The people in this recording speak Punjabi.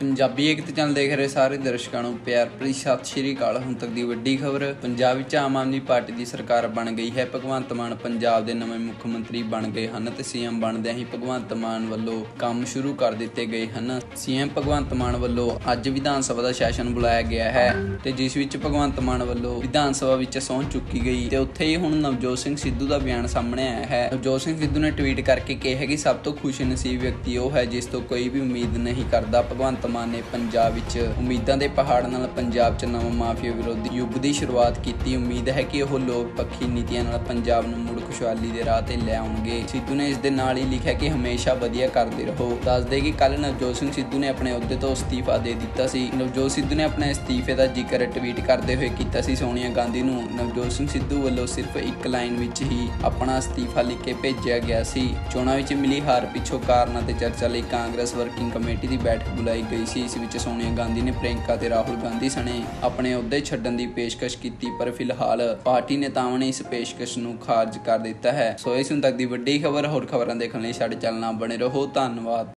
ਪੰਜਾਬੀ ਏਕਤਾ ਚੈਨਲ ਦੇਖ ਰਹੇ ਸਾਰੇ ਦਰਸ਼ਕਾਂ ਨੂੰ ਪਿਆਰ ਭਰੀ ਸਤਿ ਸ਼੍ਰੀ ਅਕਾਲ। ਹੁਣ ਤੱਕ ਦੀ ਵੱਡੀ ਖਬਰ, ਪੰਜਾਬ ਵਿੱਚ ਆਮ ਆਦਮੀ ਪਾਰਟੀ ਦੀ ਸਰਕਾਰ ਬਣ ਗਈ ਹੈ। ਭਗਵੰਤ ਮਾਨ ਪੰਜਾਬ ਦੇ ਨਵੇਂ ਮੁੱਖ ਮੰਤਰੀ ਬਣ ਗਏ ਹਨ ਤੇ ਸੀਐਮ ਬਣਦਿਆਂ ਹੀ ਭਗਵੰਤ ਮਾਨ ਵੱਲੋਂ ਕੰਮ ਸ਼ੁਰੂ ਕਰ ਦਿੱਤੇ ਗਏ ਹਨ। ਸੀਐਮ ਭਗਵੰਤ ਮਾਨ ਵੱਲੋਂ ਅੱਜ ਵਿਧਾਨ ਸਭਾ ਦਾ ਸੈਸ਼ਨ ਬੁਲਾਇਆ ਗਿਆ ਹੈ ਤੇ ਜਿਸ ਵਿੱਚ ਭਗਵੰਤ ਮਾਨ ਵੱਲੋਂ ਵਿਧਾਨ ਸਭਾ ਵਿੱਚ ਸਹੁੰ ਚੁੱਕੀ ਗਈ ਤੇ ਉੱਥੇ ਹੀ ਹੁਣ ਨਵਜੋਤ ਸਿੰਘ ਸਿੱਧੂ ਦਾ ਬਿਆਨ ਸਾਹਮਣੇ ਆਇਆ ਹੈ। ਨਵਜੋਤ ਸਿੰਘ ਸਿੱਧੂ ਨੇ ਟਵੀਟ ਕਰਕੇ ਕਿਹਾ ਕਿ ਸਭ ਤੋਂ ਖੁਸ਼ਨਸੀਬ ਵਿਅਕਤੀ ਉਹ ਹੈ, ਜਿਸ ਤੋਂ ਕੋਈ ਵੀ ਉਮੀਦ ਨਹੀਂ ਕਰਦਾ। ਭਗਵੰਤ ਮਾਨ ਨੇ ਪੰਜਾਬ ਵਿੱਚ ਉਮੀਦਾਂ ਦੇ ਪਹਾੜ ਨਾਲ ਪੰਜਾਬ 'ਚ ਨਵਾਂ ਮਾਫੀਆ ਵਿਰੋਧੀ ਯੁੱਗ ਦੀ ਸ਼ੁਰੂਆਤ ਕੀਤੀ। ਉਮੀਦ ਹੈ ਕਿ ਉਹ ਲੋਕ ਪੱਖੀ ਨੀਤੀਆਂ ਨਾਲ ਪੰਜਾਬ ਨੂੰ ਮੁੜ ਖੁਸ਼ਹਾਲੀ ਦੇ ਰਾਹ ਤੇ ਲੈ ਆਉਣਗੇ। ਸਿੱਧੂ ਨੇ ਇਸ ਦੇ ਨਾਲ ਹੀ ਲਿਖਿਆ ਕਿ ਹਮੇਸ਼ਾ ਵਧੀਆ ਕਰਦੇ ਰਹੋ। ਦੱਸਦੇ ਕਿ ਕੱਲ ਨਵਜੋਤ ਸਿੰਘ ਸਿੱਧੂ ਨੇ ਆਪਣੇ ਅਹੁਦੇ ਤੋਂ ਅਸਤੀਫਾ ਦੇ ਦਿੱਤਾ ਸੀ। ਨਵਜੋਤ ਸਿੱਧੂ ਨੇ ਆਪਣੇ ਅਸਤੀਫੇ ਦਾ ਜ਼ਿਕਰ ਟਵੀਟ ਕਰਦੇ ਹੋਏ ਕੀਤਾ ਸੀ। ਸੋਨੀਆ ਗਾਂਧੀ ਨੂੰ ਨਵਜੋਤ ਸਿੰਘ ਸਿੱਧੂ ਵੱਲੋਂ ਸਿਰਫ ਇੱਕ ਲਾਈਨ ਵਿੱਚ ਹੀ ਆਪਣਾ ਅਸਤੀਫਾ ਲਿਖ ਕੇ ਭੇਜਿਆ ਗਿਆ ਸੀ। ਚੋਣਾਂ ਵਿੱਚ ਮਿਲੀ ਹਾਰ ਪਿੱਛੋਂ ਕਾਰਨਾਂ ਤੇ ਚਰਚਾ ਲਈ ਕਾਂਗਰਸ ਵਰਕਿੰਗ ਕਮੇਟੀ ਦੀ ਬੈਠਕ ਬੁਲਾਈ ਗਈ ਸੀ। ਇਸ ਵਿੱਚ ਸੋਨੀਆ ਗਾਂਧੀ ਨੇ ਪ੍ਰਿਯੰਕਾ ਤੇ ਰਾਹੁਲ ਗਾਂਧੀ ਸਣੇ ਆਪਣੇ ਅਹੁਦੇ ਛੱਡਣ ਦੀ ਪੇਸ਼ਕਸ਼ ਕੀਤੀ, ਪਰ ਫਿਲਹਾਲ ਪਾਰਟੀ ਨੇਤਾਵਾਂ ਨੇ ਇਸ ਪੇਸ਼ਕਸ਼ ਨੂੰ ਖਾਰਜ ਕਰ ਦਿੱਤਾ ਹੈ। ਸੋ ਇਸ ਹੁਣ ਤੱਕ ਦੀ ਵੱਡੀ ਖਬਰ, ਹੋਰ ਖਬਰਾਂ ਦੇਖਣ ਲਈ ਸਾਡੇ ਚੈਨਲ ਨਾਲ ਬਣੇ ਰਹੋ। ਧੰਨਵਾਦ।